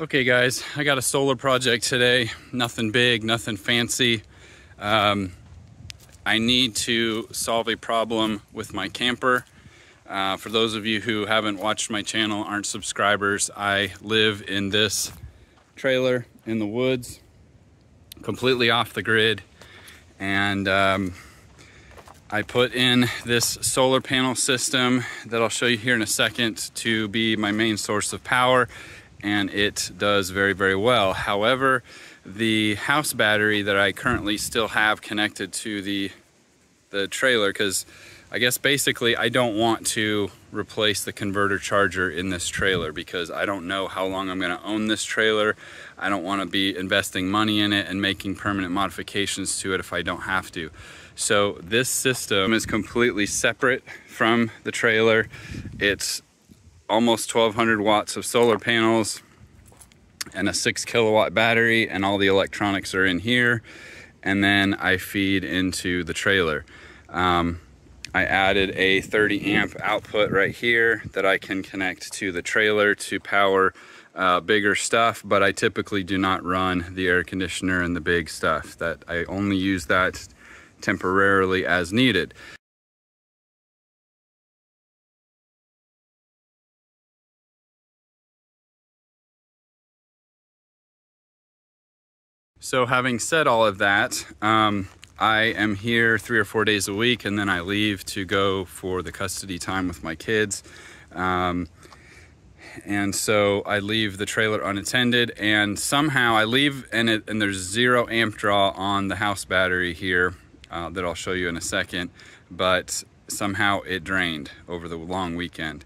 Okay guys, I got a solar project today. Nothing big, nothing fancy. Um, I need to solve a problem with my camper. Uh, for those of you who haven't watched my channel, aren't subscribers, I live in this trailer in the woods, completely off the grid. And um, I put in this solar panel system that I'll show you here in a second to be my main source of power and it does very, very well. However, the house battery that I currently still have connected to the, the trailer, because I guess basically I don't want to replace the converter charger in this trailer because I don't know how long I'm going to own this trailer. I don't want to be investing money in it and making permanent modifications to it if I don't have to. So this system is completely separate from the trailer. It's almost 1200 watts of solar panels and a six kilowatt battery and all the electronics are in here and then I feed into the trailer. Um, I added a 30 amp output right here that I can connect to the trailer to power uh, bigger stuff, but I typically do not run the air conditioner and the big stuff. That I only use that temporarily as needed. So having said all of that, um, I am here three or four days a week and then I leave to go for the custody time with my kids. Um, and so I leave the trailer unattended and somehow I leave and, it, and there's zero amp draw on the house battery here uh, that I'll show you in a second, but somehow it drained over the long weekend.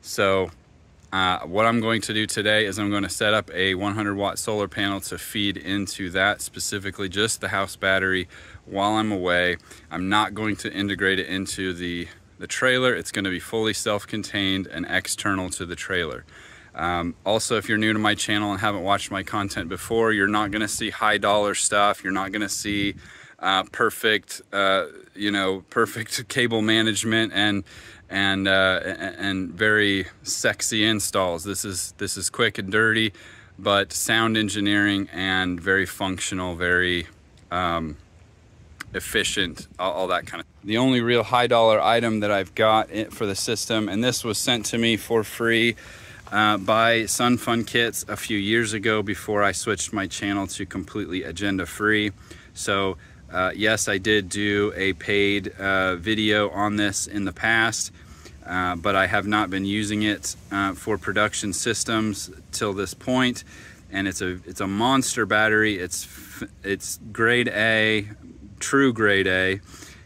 So uh, what I'm going to do today is I'm going to set up a 100 watt solar panel to feed into that specifically just the house battery while I'm away. I'm not going to integrate it into the, the trailer. It's going to be fully self-contained and external to the trailer. Um, also, if you're new to my channel and haven't watched my content before, you're not going to see high dollar stuff. You're not going to see uh, perfect, uh, you know, perfect cable management and and uh, and very sexy installs. This is this is quick and dirty, but sound engineering and very functional, very um, efficient, all, all, that kind of. The only real high dollar item that I've got for the system, and this was sent to me for free. Uh, by Sun Fun Kits a few years ago before I switched my channel to completely agenda free. So uh, yes, I did do a paid uh, video on this in the past, uh, but I have not been using it uh, for production systems till this point. And it's a it's a monster battery. It's it's grade A, true grade A,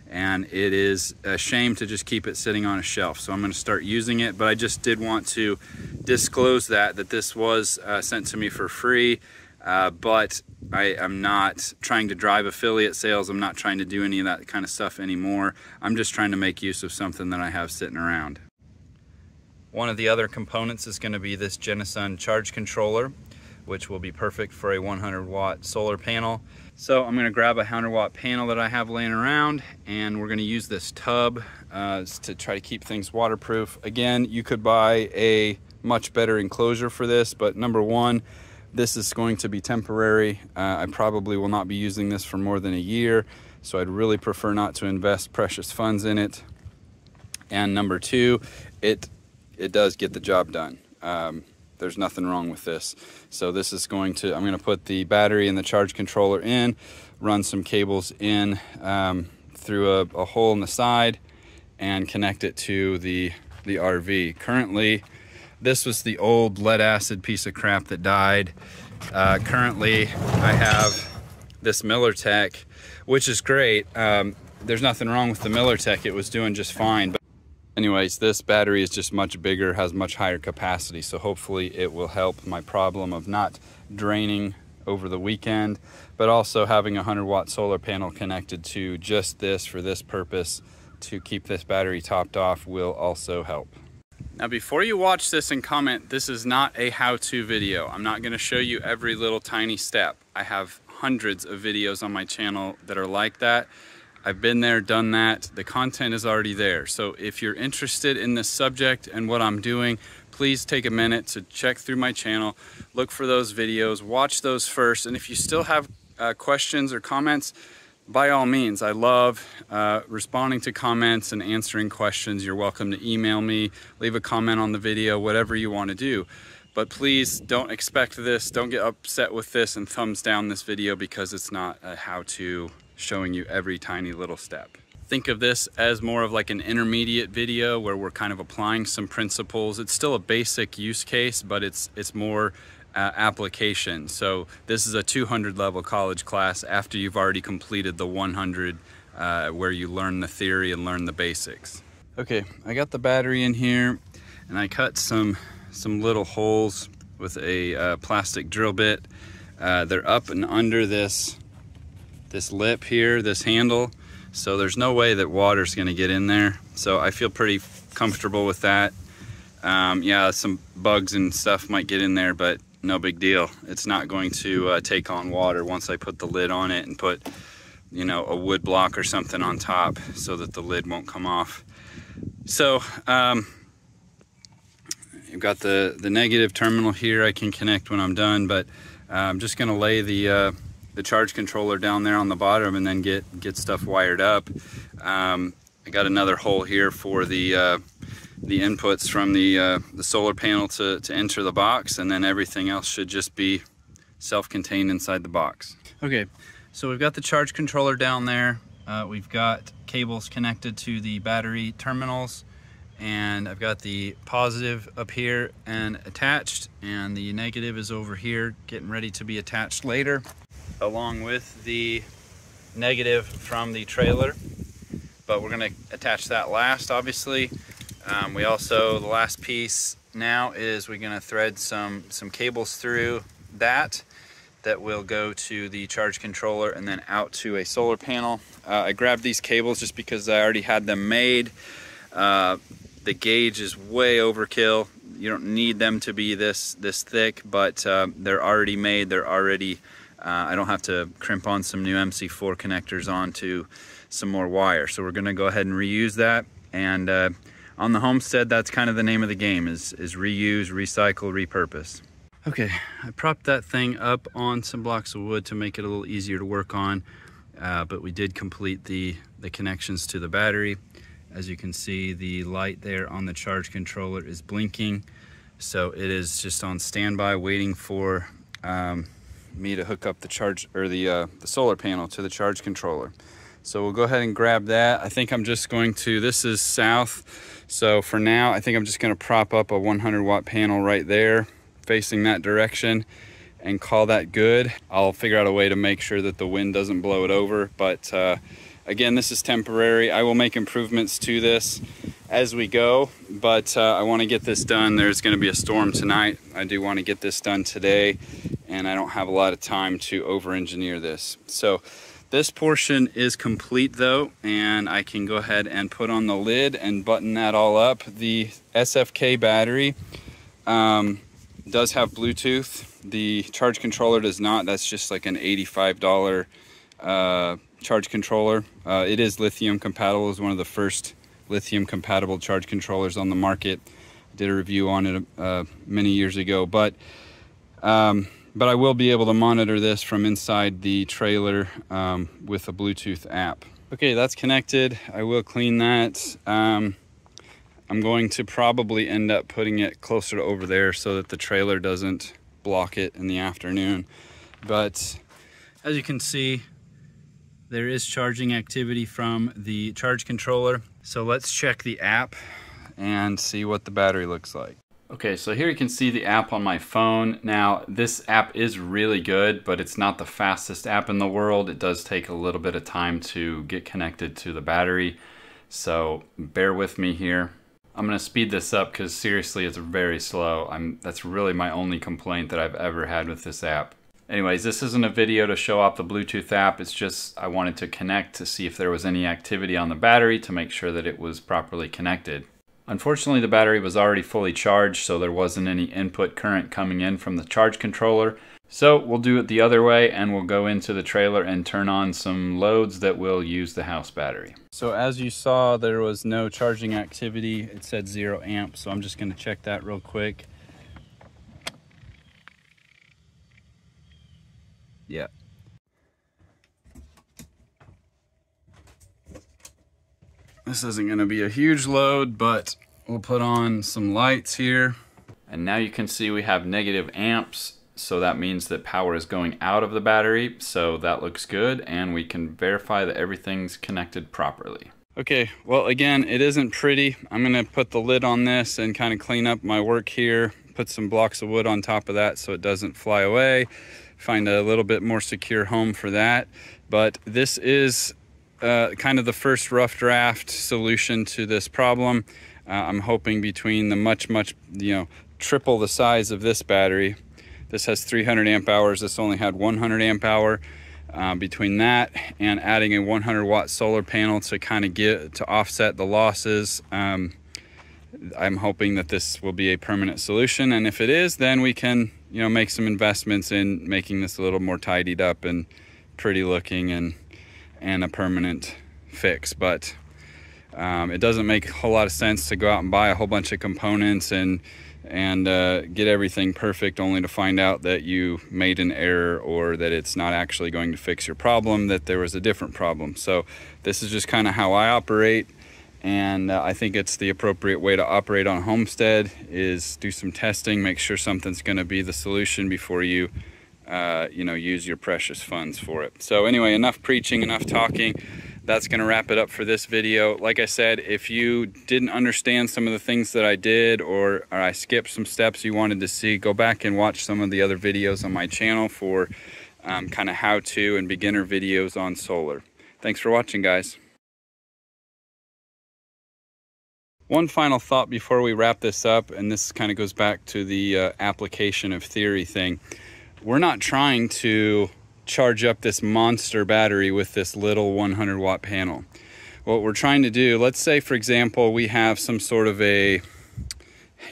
and it is a shame to just keep it sitting on a shelf. So I'm going to start using it. But I just did want to disclose that that this was uh, sent to me for free. Uh, but I am not trying to drive affiliate sales. I'm not trying to do any of that kind of stuff anymore. I'm just trying to make use of something that I have sitting around. One of the other components is going to be this Genasun charge controller, which will be perfect for a 100 watt solar panel. So I'm going to grab a 100 watt panel that I have laying around and we're going to use this tub uh, to try to keep things waterproof. Again, you could buy a much better enclosure for this, but number one, this is going to be temporary. Uh, I probably will not be using this for more than a year, so I'd really prefer not to invest precious funds in it. And number two, it, it does get the job done. Um, there's nothing wrong with this. So this is going to, I'm going to put the battery and the charge controller in, run some cables in um, through a, a hole in the side, and connect it to the, the RV. Currently, this was the old lead acid piece of crap that died. Uh, currently, I have this Miller Tech, which is great. Um, there's nothing wrong with the Miller Tech. It was doing just fine. But anyways, this battery is just much bigger, has much higher capacity. So hopefully it will help my problem of not draining over the weekend, but also having a 100 watt solar panel connected to just this for this purpose to keep this battery topped off will also help. Now before you watch this and comment, this is not a how-to video. I'm not gonna show you every little tiny step. I have hundreds of videos on my channel that are like that. I've been there, done that. The content is already there. So if you're interested in this subject and what I'm doing, please take a minute to check through my channel, look for those videos, watch those first. And if you still have uh, questions or comments, by all means, I love uh, responding to comments and answering questions. You're welcome to email me, leave a comment on the video, whatever you want to do. But please don't expect this, don't get upset with this and thumbs down this video because it's not a how-to showing you every tiny little step. Think of this as more of like an intermediate video where we're kind of applying some principles. It's still a basic use case, but it's, it's more uh, application. So this is a 200 level college class after you've already completed the 100 uh, where you learn the theory and learn the basics. Okay, I got the battery in here and I cut some, some little holes with a uh, plastic drill bit. Uh, they're up and under this this lip here, this handle. So there's no way that water's gonna get in there. So I feel pretty comfortable with that. Um, yeah, some bugs and stuff might get in there, but no big deal. It's not going to uh, take on water once I put the lid on it and put, you know, a wood block or something on top so that the lid won't come off. So, um, you've got the, the negative terminal here I can connect when I'm done, but uh, I'm just gonna lay the, uh, the charge controller down there on the bottom and then get get stuff wired up. Um, I got another hole here for the uh, the inputs from the uh, the solar panel to, to enter the box and then everything else should just be self-contained inside the box. Okay, so we've got the charge controller down there. Uh, we've got cables connected to the battery terminals and I've got the positive up here and attached and the negative is over here getting ready to be attached later along with the negative from the trailer but we're going to attach that last obviously um, we also the last piece now is we're going to thread some some cables through that that will go to the charge controller and then out to a solar panel uh, I grabbed these cables just because I already had them made uh, the gauge is way overkill you don't need them to be this this thick but uh, they're already made they're already uh, I don't have to crimp on some new MC4 connectors onto some more wire. So we're gonna go ahead and reuse that. And uh, on the homestead, that's kind of the name of the game is, is reuse, recycle, repurpose. Okay, I propped that thing up on some blocks of wood to make it a little easier to work on. Uh, but we did complete the, the connections to the battery. As you can see, the light there on the charge controller is blinking. So it is just on standby waiting for um, me to hook up the charge or the, uh, the solar panel to the charge controller. So we'll go ahead and grab that. I think I'm just going to, this is south. So for now, I think I'm just gonna prop up a 100 watt panel right there facing that direction and call that good. I'll figure out a way to make sure that the wind doesn't blow it over. But uh, again, this is temporary. I will make improvements to this as we go, but uh, I wanna get this done. There's gonna be a storm tonight. I do wanna get this done today and I don't have a lot of time to over-engineer this. So this portion is complete though, and I can go ahead and put on the lid and button that all up. The SFK battery um, does have Bluetooth. The charge controller does not. That's just like an $85 uh, charge controller. Uh, it is lithium compatible. It's one of the first lithium compatible charge controllers on the market. I did a review on it uh, many years ago, but um, but I will be able to monitor this from inside the trailer um, with a Bluetooth app. Okay, that's connected. I will clean that. Um, I'm going to probably end up putting it closer to over there so that the trailer doesn't block it in the afternoon. But as you can see, there is charging activity from the charge controller. So let's check the app and see what the battery looks like. Okay, so here you can see the app on my phone. Now, this app is really good, but it's not the fastest app in the world. It does take a little bit of time to get connected to the battery, so bear with me here. I'm gonna speed this up because seriously, it's very slow. I'm, that's really my only complaint that I've ever had with this app. Anyways, this isn't a video to show off the Bluetooth app. It's just I wanted to connect to see if there was any activity on the battery to make sure that it was properly connected. Unfortunately, the battery was already fully charged, so there wasn't any input current coming in from the charge controller. So we'll do it the other way and we'll go into the trailer and turn on some loads that will use the house battery. So as you saw, there was no charging activity. It said zero amp, so I'm just gonna check that real quick. Yeah. This isn't gonna be a huge load, but we'll put on some lights here. And now you can see we have negative amps so that means that power is going out of the battery, so that looks good, and we can verify that everything's connected properly. Okay, well again, it isn't pretty. I'm gonna put the lid on this and kind of clean up my work here, put some blocks of wood on top of that so it doesn't fly away, find a little bit more secure home for that. But this is uh, kind of the first rough draft solution to this problem. Uh, I'm hoping between the much, much, you know, triple the size of this battery, this has 300 amp hours. This only had 100 amp hour. Uh, between that and adding a 100 watt solar panel to kind of get to offset the losses, um, I'm hoping that this will be a permanent solution. And if it is, then we can, you know, make some investments in making this a little more tidied up and pretty looking and and a permanent fix. But um, it doesn't make a whole lot of sense to go out and buy a whole bunch of components and and uh, get everything perfect only to find out that you made an error or that it's not actually going to fix your problem, that there was a different problem. So this is just kind of how I operate and uh, I think it's the appropriate way to operate on homestead is do some testing, make sure something's going to be the solution before you uh, you know use your precious funds for it. So anyway, enough preaching, enough talking that's going to wrap it up for this video. Like I said, if you didn't understand some of the things that I did or, or, I skipped some steps you wanted to see, go back and watch some of the other videos on my channel for um, kind of how-to and beginner videos on solar. Thanks for watching, guys. One final thought before we wrap this up, and this kind of goes back to the uh, application of theory thing. We're not trying to charge up this monster battery with this little 100 watt panel. What we're trying to do, let's say for example, we have some sort of a,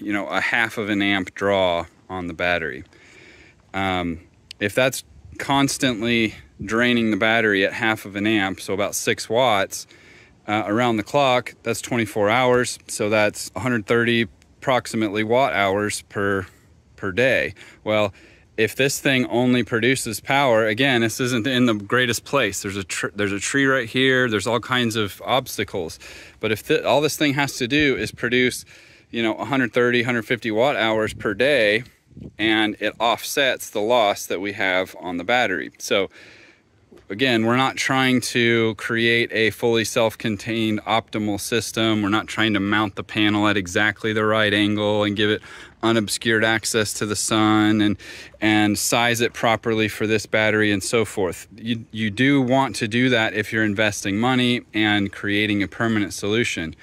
you know, a half of an amp draw on the battery. Um, if that's constantly draining the battery at half of an amp, so about six watts, uh, around the clock, that's 24 hours. So that's 130 approximately watt hours per, per day. Well, if this thing only produces power, again, this isn't in the greatest place. There's a there's a tree right here. There's all kinds of obstacles. But if th all this thing has to do is produce, you know, 130, 150 watt hours per day, and it offsets the loss that we have on the battery. So again, we're not trying to create a fully self-contained optimal system. We're not trying to mount the panel at exactly the right angle and give it unobscured access to the sun and and size it properly for this battery and so forth. You, you do want to do that if you're investing money and creating a permanent solution.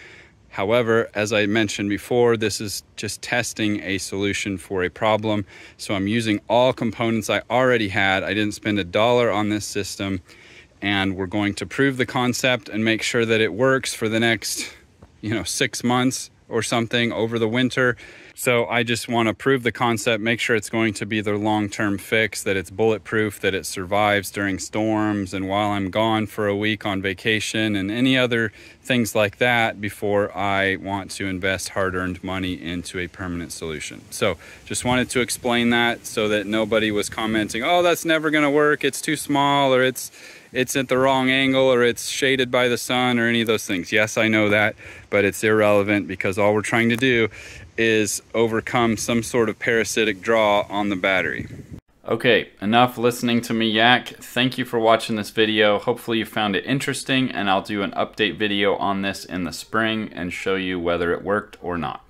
However, as I mentioned before, this is just testing a solution for a problem. So I'm using all components I already had. I didn't spend a dollar on this system and we're going to prove the concept and make sure that it works for the next, you know, six months or something over the winter so I just want to prove the concept, make sure it's going to be the long-term fix, that it's bulletproof, that it survives during storms and while I'm gone for a week on vacation and any other things like that before I want to invest hard-earned money into a permanent solution. So just wanted to explain that so that nobody was commenting, oh, that's never going to work, it's too small, or it's it's at the wrong angle or it's shaded by the sun or any of those things. Yes, I know that, but it's irrelevant because all we're trying to do is overcome some sort of parasitic draw on the battery. Okay, enough listening to me yak. Thank you for watching this video. Hopefully you found it interesting and I'll do an update video on this in the spring and show you whether it worked or not.